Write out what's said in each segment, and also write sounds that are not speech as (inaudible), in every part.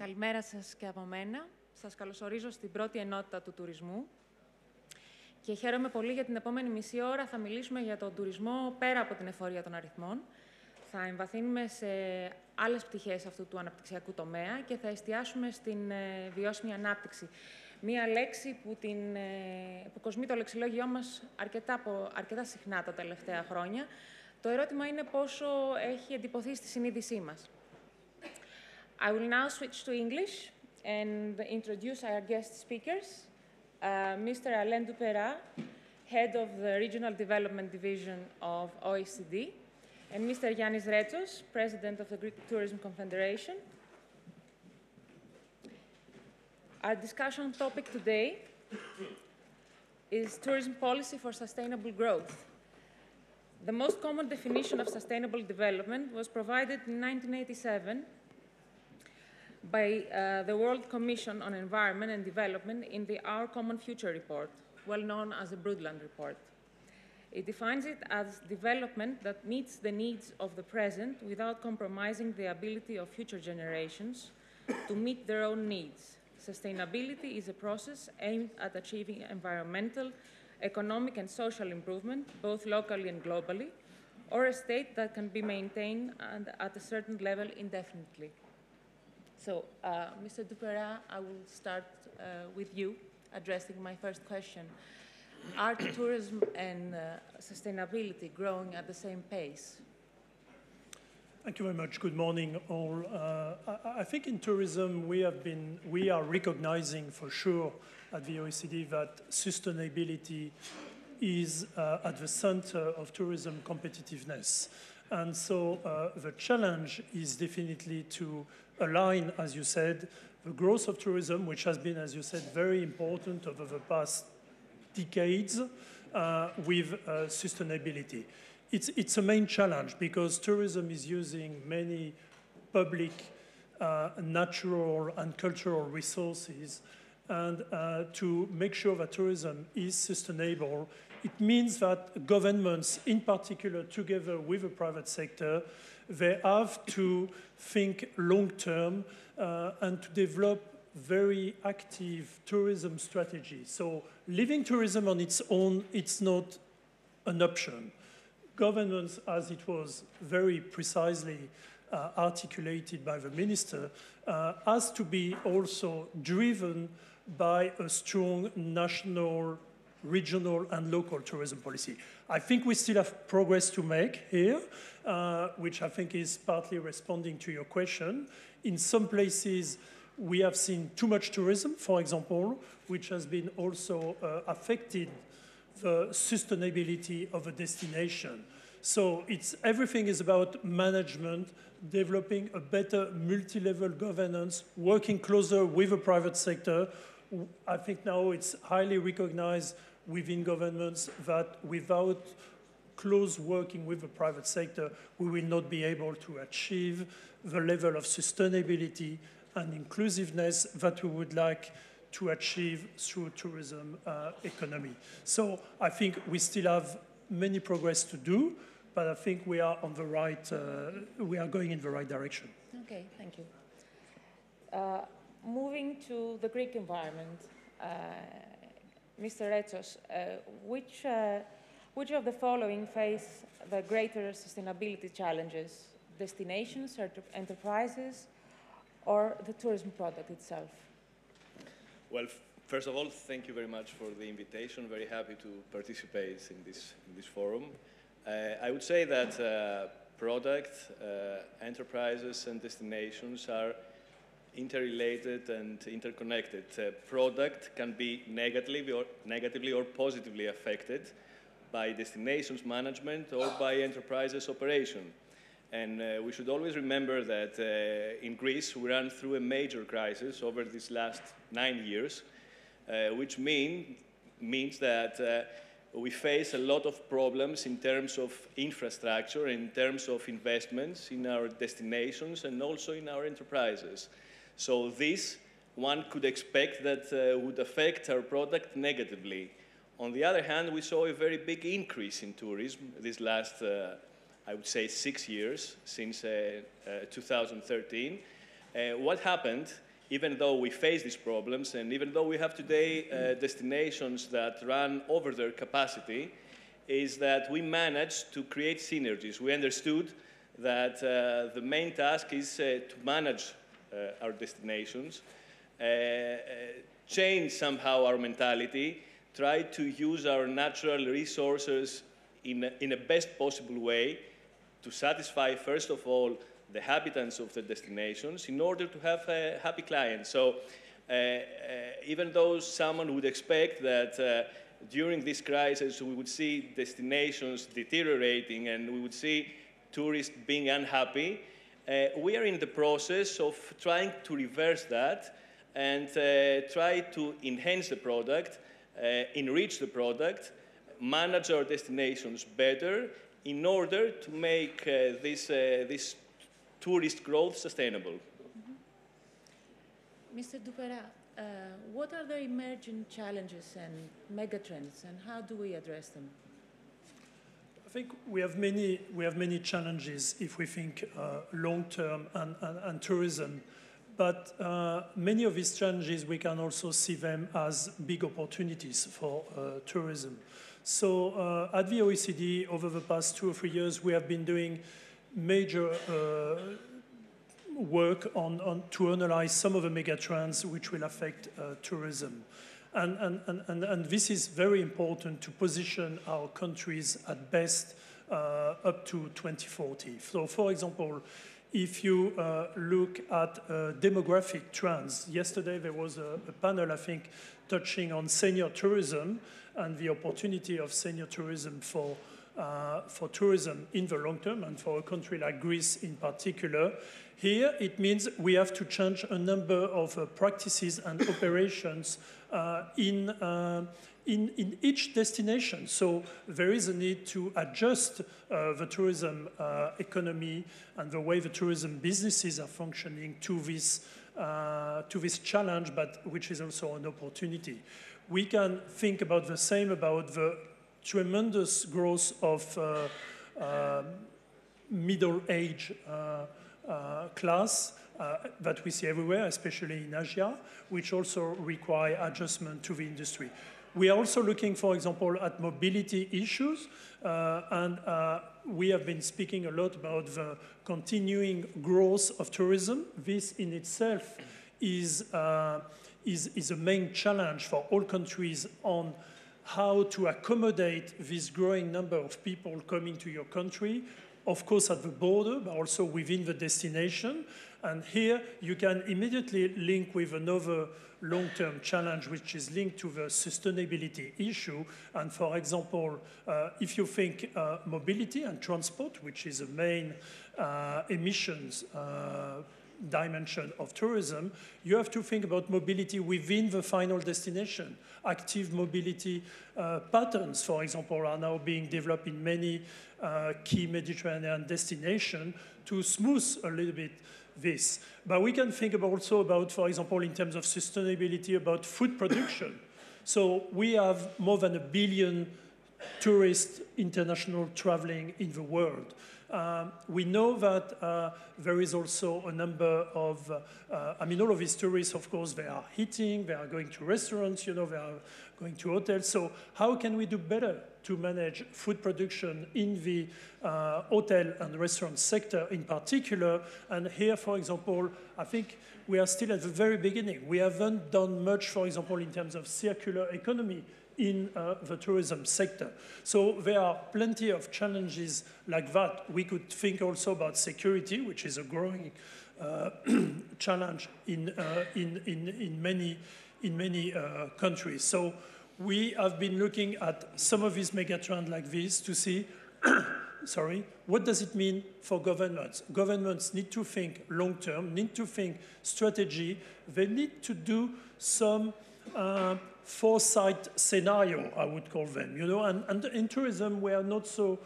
Καλημέρα σας και από μένα. Σας καλωσορίζω στην πρώτη ενότητα του τουρισμού. Και χαίρομαι πολύ για την επόμενη μισή ώρα θα μιλήσουμε για τον τουρισμό πέρα από την εφορία των αριθμών. Θα εμβαθύνουμε σε άλλες πτυχές αυτού του αναπτυξιακού τομέα και θα εστιάσουμε στην ε, βιώσιμη ανάπτυξη. Μία λέξη που, την, ε, που κοσμεί το λεξιλόγιό μας αρκετά, αρκετά συχνά τα τελευταία χρόνια. Το ερώτημα είναι πόσο έχει εντυπωθεί στη συνείδησή μας. I will now switch to English and introduce our guest speakers. Uh, Mr. Alain Dupeyras, head of the Regional Development Division of OECD, and Mr. Yannis Retsos, president of the Greek Tourism Confederation. Our discussion topic today is tourism policy for sustainable growth. The most common definition of sustainable development was provided in 1987 by uh, the World Commission on Environment and Development in the Our Common Future report, well known as the Brundtland Report. It defines it as development that meets the needs of the present without compromising the ability of future generations to meet their own needs. Sustainability is a process aimed at achieving environmental, economic, and social improvement, both locally and globally, or a state that can be maintained at a certain level indefinitely. So, uh, Mr. Dupeyras, I will start uh, with you addressing my first question. Are tourism and uh, sustainability growing at the same pace? Thank you very much. Good morning, all. Uh, I, I, think in tourism we have been, we are recognizing for sure at the OECD that sustainability is uh, at the center of tourism competitiveness. And so uh, the challenge is definitely to align, as you said, the growth of tourism, which has been, as you said, very important over the past decades, uh, with uh, sustainability. It's, it's a main challenge because tourism is using many public, uh, natural, and cultural resources. And uh, to make sure that tourism is sustainable, it means that governments, in particular, together with the private sector, they have to think long term uh, and to develop very active tourism strategy. So leaving tourism on its own, it's not an option. Governance, as it was very precisely uh, articulated by the minister, uh, has to be also driven by a strong national regional and local tourism policy. I think we still have progress to make here, uh, which I think is partly responding to your question. In some places, we have seen too much tourism, for example, which has been also uh, affected the sustainability of a destination. So it's everything is about management, developing a better multi-level governance, working closer with the private sector. I think now it's highly recognized within governments that without close working with the private sector, we will not be able to achieve the level of sustainability and inclusiveness that we would like to achieve through tourism uh, economy. So I think we still have many progress to do, but I think we are on the right, uh, we are going in the right direction. Okay, thank you. Uh, moving to the Greek environment, uh, Mr. Retsos, uh, which, uh, which of the following face the greater sustainability challenges? Destinations, or enterprises, or the tourism product itself? Well, first of all, thank you very much for the invitation. Very happy to participate in this, in this forum. Uh, I would say that uh, product, uh, enterprises, and destinations are interrelated and interconnected. Uh, product can be negatively or, negatively or positively affected by destinations management or by enterprises operation. And uh, we should always remember that uh, in Greece we ran through a major crisis over these last nine years, uh, which mean, means that uh, we face a lot of problems in terms of infrastructure, in terms of investments in our destinations and also in our enterprises. So this, one could expect that uh, would affect our product negatively. On the other hand, we saw a very big increase in tourism this last, uh, I would say, six years, since uh, uh 2013. Uh, what happened even though we face these problems and even though we have today uh, destinations that run over their capacity, is that we managed to create synergies. We understood that the main task is to manage our destinations, uh, uh, change somehow our mentality, try to use our natural resources in a, in a best possible way to satisfy, first of all, the habitants of the destinations in order to have a happy clients. So uh, uh, even though someone would expect that uh, during this crisis we would see destinations deteriorating and we would see tourists being unhappy, uh, we are in the process of trying to reverse that and uh, try to enhance the product, uh, enrich the product, manage our destinations better in order to make this, this tourist growth sustainable. Mr. Dupeyras, uh, what are the emerging challenges and megatrends, and how do we address them? I think we have many, we have many challenges if we think uh, long term and, and, and, tourism. But uh, many of these challenges, we can also see them as big opportunities for uh, tourism. So uh, at the OECD, over the past two or three years, we have been doing major uh, work on, on, to analyze some of the megatrends which will affect tourism. And, and, and, and, this is very important to position our countries at best uh, up to 2040. So, for example, if you uh, look at uh, demographic trends, yesterday there was a, a, panel, I think, touching on senior tourism and the opportunity of senior tourism for uh, for tourism in the long term and for a country like Greece in particular. Here, it means we have to change a number of uh, practices and operations in, uh, in, in, each destination. So there is a need to adjust uh, the tourism uh, economy and the way the tourism businesses are functioning to this, to this challenge, but which is also an opportunity. We can think about the same about the tremendous growth of uh, uh, middle age uh, class that we see everywhere, especially in Asia, which also require adjustment to the industry. We are also looking, for example, at mobility issues, uh, and uh, we have been speaking a lot about the continuing growth of tourism. This in itself is, uh, is, is a main challenge for all countries on how to accommodate this growing number of people coming to your country, of course at the border, but also within the destination. And here you can immediately link with another long-term challenge, which is linked to the sustainability issue. And for example, uh, if you think uh, mobility and transport, which is a main uh, emissions uh, dimension of tourism, you have to think about mobility within the final destination. Active mobility uh, patterns, for example, are now being developed in many uh, key Mediterranean destinations to smooth a little bit this. But we can think about also about, for example, in terms of sustainability, about food production. (coughs) so we have more than a billion tourists international traveling in the world. Um, we know that uh, there is also a number of, uh, I mean, all of these tourists, of course, they are eating, they are going to restaurants, you know, they are going to hotels. So how can we do better to manage food production in the uh, hotel and restaurant sector in particular? And here, for example, I think we are still at the very beginning. We haven't done much, for example, in terms of circular economy in uh, the tourism sector. So there are plenty of challenges like that. We could think also about security, which is a growing uh, (clears throat) challenge in, uh, in, in, in many, in many uh, countries. So we have been looking at some of these megatrends like this to see (clears throat) sorry, what does it mean for governments? Governments need to think long term, need to think strategy. They need to do some uh, foresight scenario, I would call them, you know, and, and in tourism we are not so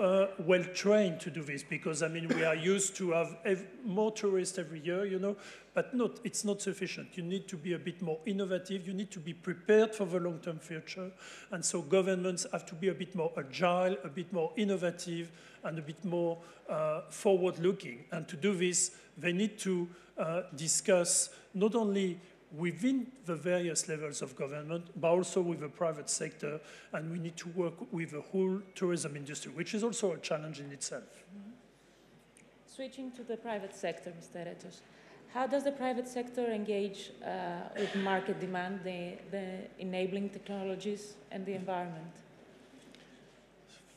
uh, well trained to do this because I mean we are used to have more tourists every year, you know, but not it's not sufficient. You need to be a bit more innovative. You need to be prepared for the long-term future, and so governments have to be a bit more agile, a bit more innovative, and a bit more uh, forward-looking. And to do this, they need to uh, discuss not only within the various levels of government, but also with the private sector, and we need to work with the whole tourism industry, which is also a challenge in itself. Switching to the private sector, Mr. Retsos, how does the private sector engage uh, with market demand, the, the enabling technologies, and the environment?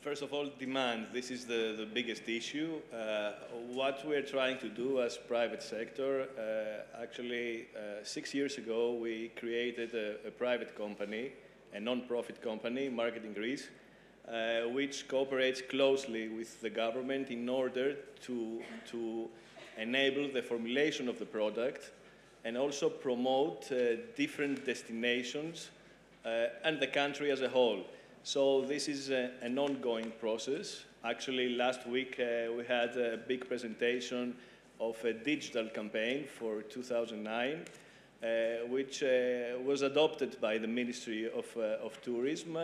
First of all, demand. This is the, the biggest issue. Uh, what we're trying to do as private sector, uh, actually, uh, six years ago, we created a, a private company, a non-profit company, Marketing Greece, uh, which cooperates closely with the government in order to, to enable the formulation of the product and also promote uh, different destinations uh, and the country as a whole. So this is a, an ongoing process. Actually, last week uh, we had a big presentation of a digital campaign for 2009, uh, which uh, was adopted by the Ministry of, uh, of Tourism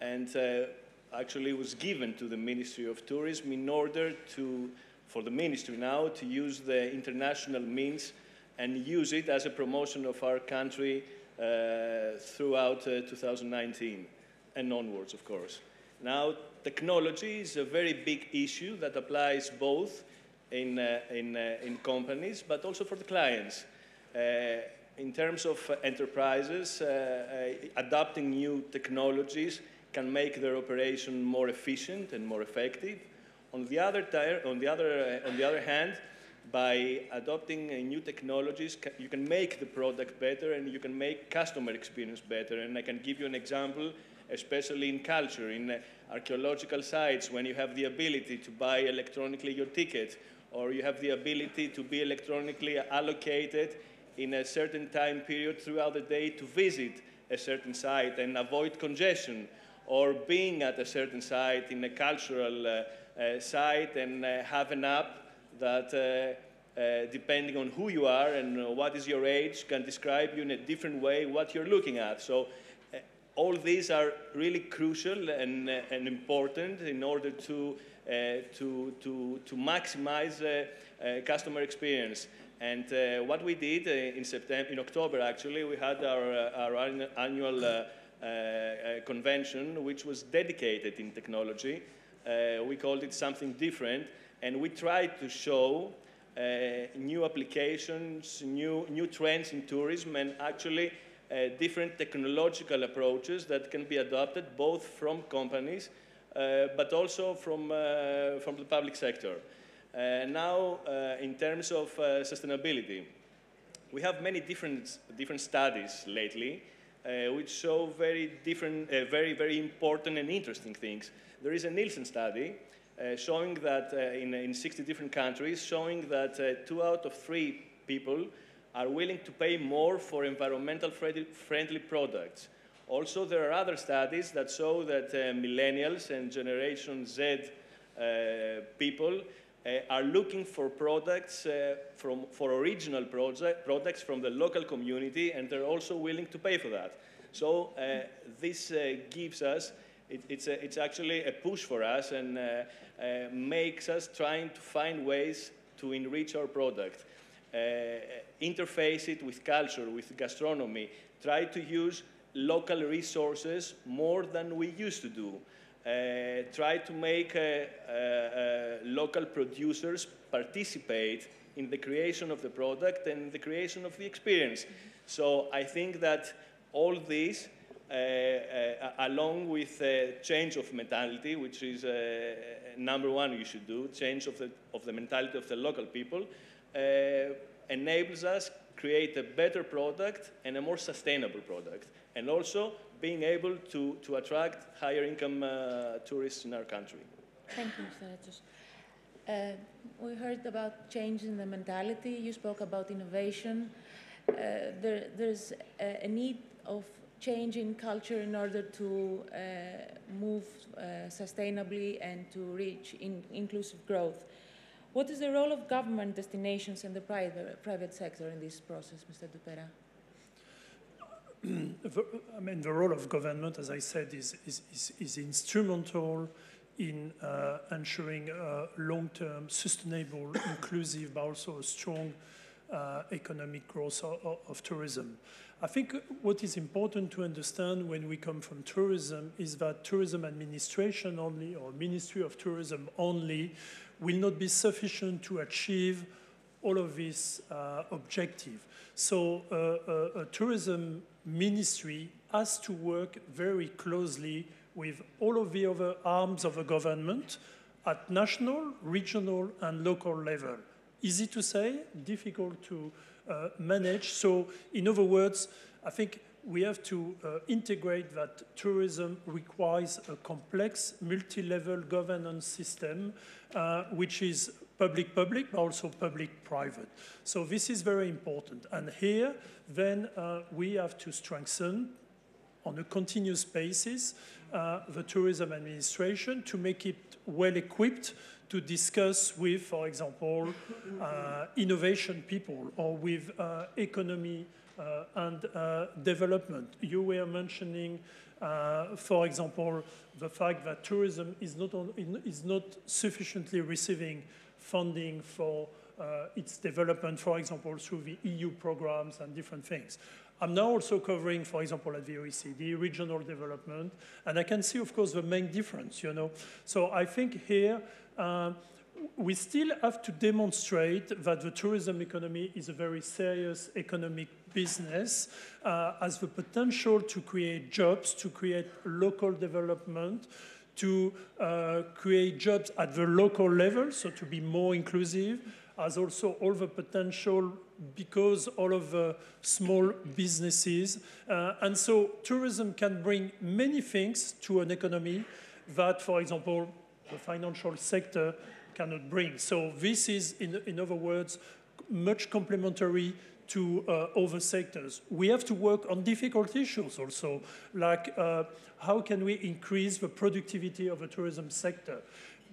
and uh, actually was given to the Ministry of Tourism in order to, for the ministry now, to use the international means and use it as a promotion of our country uh, throughout 2019 and onwards, of course. Now, technology is a very big issue that applies both in, uh, in, uh, in companies, but also for the clients. Uh, in terms of enterprises, adopting new technologies can make their operation more efficient and more effective. On the other, on the other, on the other hand, by adopting uh, new technologies, you can make the product better and you can make customer experience better. And I can give you an example especially in culture, in archaeological sites, when you have the ability to buy electronically your ticket, or you have the ability to be electronically allocated in a certain time period throughout the day to visit a certain site and avoid congestion, or being at a certain site in a cultural uh, uh, site and uh, have an app that uh, uh, depending on who you are and what is your age, can describe you in a different way what you're looking at. So all these are really crucial and, uh, and important in order to, uh, to, to, to maximize uh, uh customer experience. And uh, what we did uh, in September, in October actually, we had our, our annual convention, which was dedicated in technology. we called it something different, and we tried to show new applications, new, new trends in tourism, and actually uh, different technological approaches that can be adopted both from companies uh, but also from, uh, from the public sector. Uh, now, uh, in terms of sustainability, we have many different, different studies lately which show very different, very, very important and interesting things. There is a Nielsen study showing that in, in 60 different countries, showing that two out of three people are willing to pay more for environmental friendly products. Also, there are other studies that show that uh, millennials and Generation Z uh, people uh, are looking for products uh, from, for original project, products from the local community, and they're also willing to pay for that. So uh, this uh, gives us, it, it's, a, it's actually a push for us and makes us trying to find ways to enrich our product. Uh, interface it with culture, with gastronomy, try to use local resources more than we used to do. Uh, try to make uh, uh, uh, local producers participate in the creation of the product and the creation of the experience. So I think that all this, uh, along with change of mentality, which is number one you should do, change of the, of the mentality of the local people, enables us create a better product and a more sustainable product. And also being able to, to attract higher income uh, tourists in our country. Thank you, Mr. Uh, we heard about change in the mentality. You spoke about innovation. Uh, there, there's a, a, need of change in culture in order to uh, move uh, sustainably and to reach in inclusive growth. What is the role of government destinations and the private, private sector in this process, Mr. Dupeyras? (clears throat) I mean, the role of government, as I said, is, is, is, is instrumental in uh, ensuring uh, long-term, sustainable, (coughs) inclusive, but also a strong uh, economic growth of, of, tourism. I think what is important to understand when we come from tourism is that tourism administration only, or Ministry of Tourism only, will not be sufficient to achieve all of these uh. So uh, uh, a tourism ministry has to work very closely with all of the other arms of the government at national, regional, and local level. Easy to say, difficult to uh, manage. So, in other words, I think we have to uh, integrate that tourism requires a complex multi-level governance system, uh, which is public-public, but also public-private. So this is very important. And here, then, uh, we have to strengthen on a continuous basis uh, the tourism administration to make it well equipped to discuss with, for example, uh, innovation people or with uh, economy uh, and uh, development. You were mentioning, uh, for example, the fact that tourism is not, on, is not sufficiently receiving funding for its development, for example, through the EU programs and different things. I'm now also covering, for example, at the OECD, regional development, and I can see, of course, the main difference, you know. So I think here, uh, we still have to demonstrate that the tourism economy is a very serious economic business, uh, has the potential to create jobs, to create local development, to uh, create jobs at the local level, so to be more inclusive, has also all the potential because all of the small businesses. Uh, and so tourism can bring many things to an economy that, for example, the financial sector cannot bring. So this is, in, in other words, much complementary to uh, other sectors. We have to work on difficult issues also, like uh, how can we increase the productivity of the tourism sector?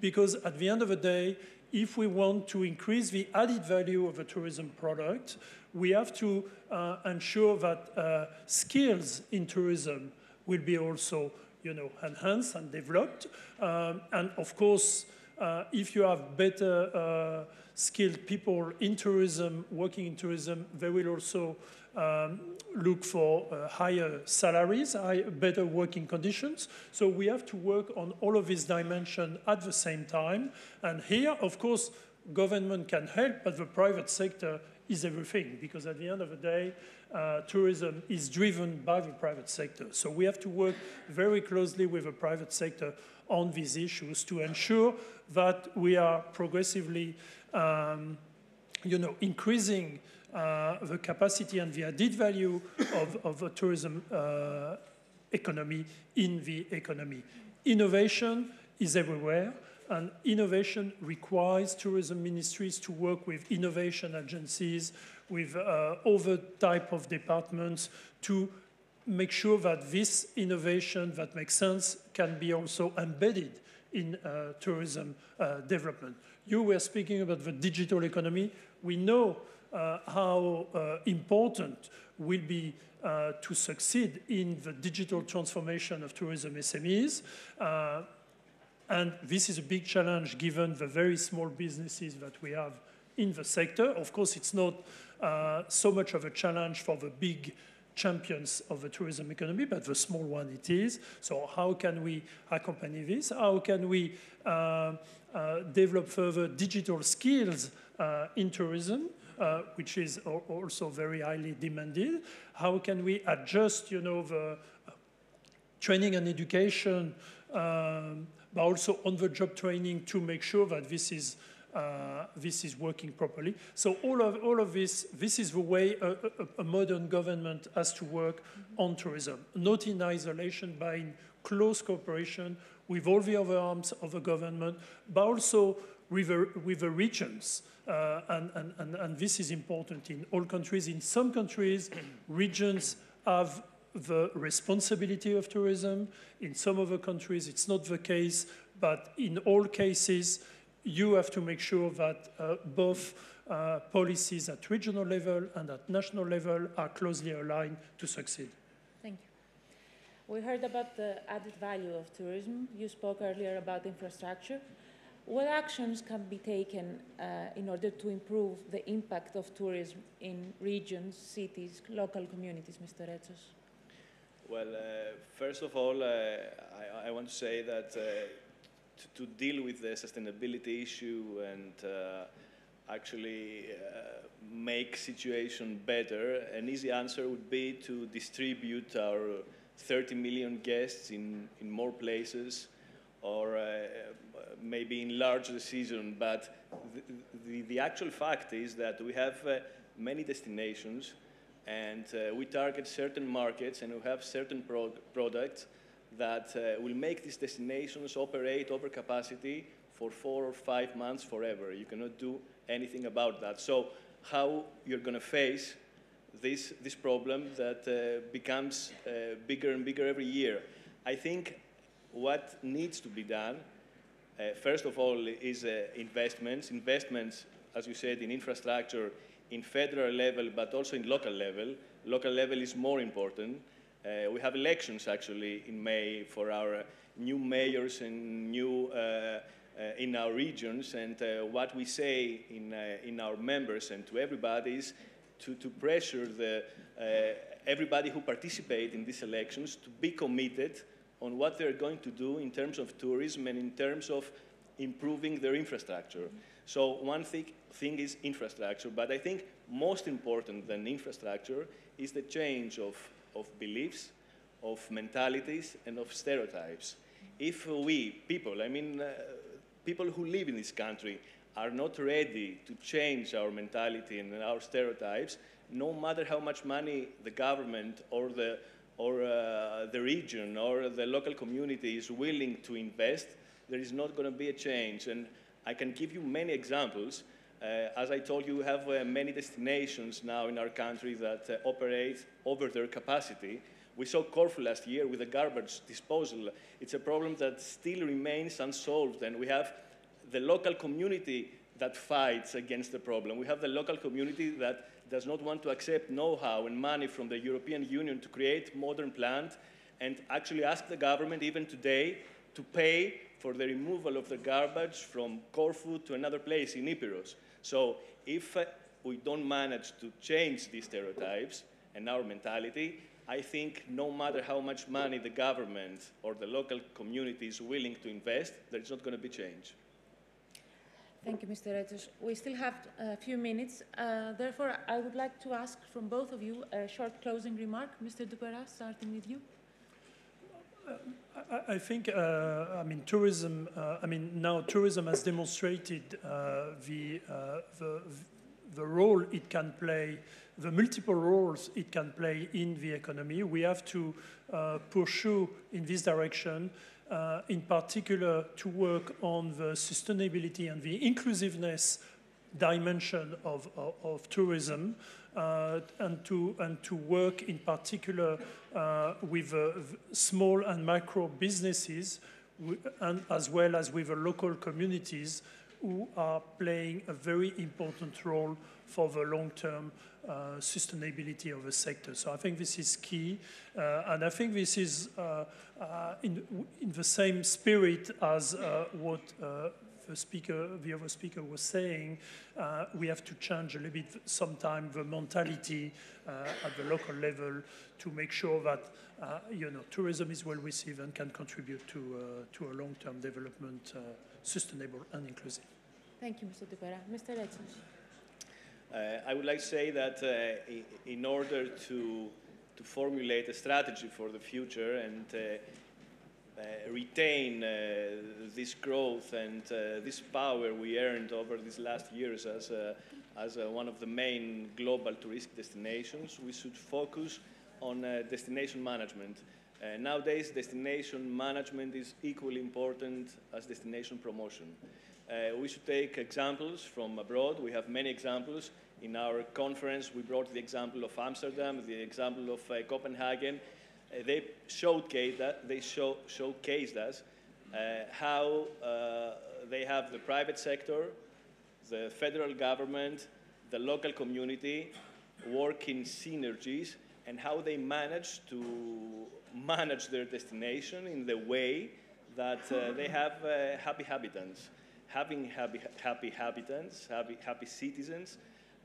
Because at the end of the day, if we want to increase the added value of a tourism product, we have to uh, ensure that uh, skills in tourism will be also you know, enhanced and developed. Um, and of course, uh, if you have better uh, skilled people in tourism, working in tourism, they will also um, look for uh, higher salaries, high, better working conditions. So we have to work on all of these dimensions at the same time. And here, of course, government can help, but the private sector is everything, because at the end of the day, uh, tourism is driven by the private sector. So we have to work very closely with the private sector on these issues to ensure that we are progressively, um, you know, increasing uh, the capacity and the added value of, of a tourism uh, economy in the economy. Innovation is everywhere, and innovation requires tourism ministries to work with innovation agencies, with uh, other type of departments to make sure that this innovation that makes sense can be also embedded in uh, tourism uh, development. You were speaking about the digital economy. We know uh, how uh, important will be uh, to succeed in the digital transformation of tourism SMEs. and this is a big challenge given the very small businesses that we have in the sector. Of course, it's not uh, so much of a challenge for the big champions of the tourism economy, but the small one it is. So how can we accompany this? How can we uh, uh, develop further digital skills in tourism? uh, which is also very highly demanded. How can we adjust, you know, the uh, training and education, um, but also on-the-job training to make sure that this is uh, this is working properly. So all of, all of this, this is the way a, a, a modern government has to work mm -hmm. on tourism, not in isolation, but in close cooperation with all the other arms of the government, but also with the, with the regions. Uh, and, and, and, and, this is important in all countries. In some countries, (clears throat) regions have the responsibility of tourism. In some other countries, it's not the case, but in all cases, you have to make sure that uh, both uh, policies at regional level and at national level are closely aligned to succeed. Thank you. We heard about the added value of tourism. You spoke earlier about infrastructure. What actions can be taken uh, in order to improve the impact of tourism in regions, cities, local communities, Mr. Retsos? Well, uh, first of all, uh, I, I, want to say that uh, to, to, deal with the sustainability issue and uh, actually uh, make situation better, an easy answer would be to distribute our 30 million guests in, in more places or uh, maybe enlarge the season. But the, the, the, actual fact is that we have uh, many destinations and uh, we target certain markets and we have certain pro products that uh, will make these destinations operate over capacity for four or five months forever. You cannot do anything about that. So how you're going to face this, this problem that uh, becomes uh, bigger and bigger every year. I think what needs to be done, uh, first of all, is uh, investments. Investments, as you said, in infrastructure, in federal level, but also in local level. Local level is more important. Uh, we have elections, actually, in May for our new mayors and new uh, uh, in our regions, and uh, what we say in, in our members and to everybody is to, to pressure the, everybody who participate in these elections to be committed on what they're going to do in terms of tourism and in terms of improving their infrastructure. So one thing, thing is infrastructure, but I think most important than infrastructure is the change of, of beliefs, of mentalities, and of stereotypes. If we, people, I mean, uh, people who live in this country are not ready to change our mentality and our stereotypes, no matter how much money the government or the, or, uh, the region or the local community is willing to invest, there is not going to be a change. And I can give you many examples. Uh, as I told you, we have uh, many destinations now in our country that uh, operate over their capacity. We saw Corfu last year with the garbage disposal. It's a problem that still remains unsolved, and we have the local community that fights against the problem. We have the local community that does not want to accept know-how and money from the European Union to create modern plant and actually ask the government even today to pay for the removal of the garbage from Corfu to another place in Epirus. So if uh, we don't manage to change these stereotypes and our mentality, I think no matter how much money the government or the local community is willing to invest, there's not going to be change. Thank you, Mr. Retsos. We still have a few minutes. Uh, therefore, I would like to ask from both of you a short closing remark. Mr. Dupeyras, starting with you. Uh, I, think, uh, I mean, tourism, uh, I mean, now tourism has demonstrated uh, the, uh, the, the role it can play the multiple roles it can play in the economy. We have to uh, pursue in this direction, uh, in particular to work on the sustainability and the inclusiveness dimension of, of, of tourism uh, and, to, and to work in particular uh, with uh, small and micro businesses and as well as with the local communities who are playing a very important role for the long-term uh, sustainability of the sector. So I think this is key, uh, and I think this is uh, in, in the same spirit as what the speaker, the other speaker was saying, uh, we have to change a little bit sometimes the mentality uh, at the local level to make sure that uh, you know tourism is well received and can contribute to to a long-term development, sustainable and inclusive. Thank you, Mr. Dupeyras. Mr. Retsos. Uh, I would like to say that uh, in order to, to formulate a strategy for the future and uh, uh retain uh, this growth and uh, this power we earned over these last years as, as one of the main global tourist destinations, we should focus on destination management. nowadays, destination management is equally important as destination promotion. Uh, we should take examples from abroad. We have many examples. In our conference, we brought the example of Amsterdam, the example of uh, Copenhagen. Uh, they showcased that they show, showcased us uh, how uh, they have the private sector, the federal government, the local community work in synergies and how they manage to manage their destination in the way that uh, they have uh, happy habitants. Having happy, happy habitants, happy, happy citizens,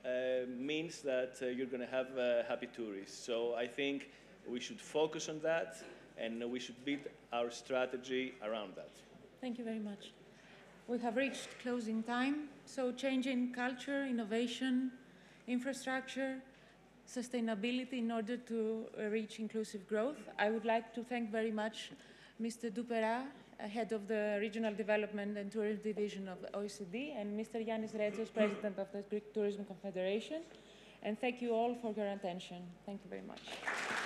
uh, means that you're going to have happy tourists. So I think we should focus on that and we should build our strategy around that. Thank you very much. We have reached closing time, so changing culture, innovation, infrastructure, sustainability in order to uh, reach inclusive growth. I would like to thank very much Mr. Dupeyras, uh, head of the Regional Development and Tourism Division of OECD, and Mr. Yannis Retsos, president of the Greek Tourism Confederation. And thank you all for your attention. Thank you very much.